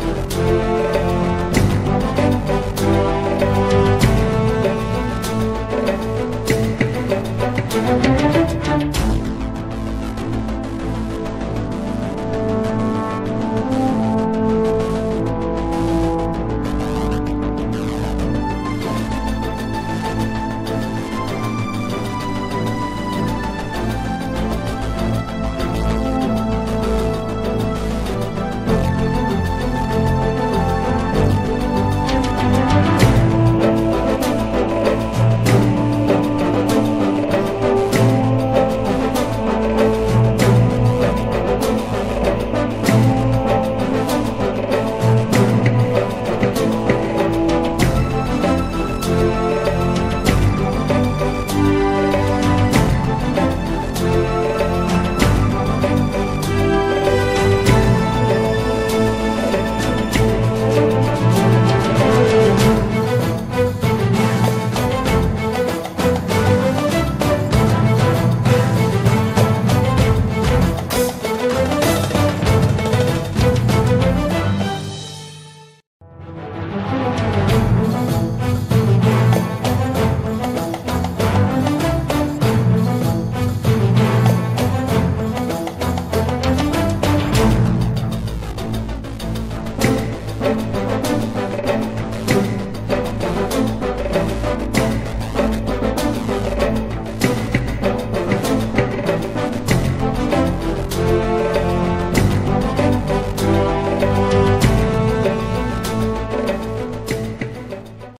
Música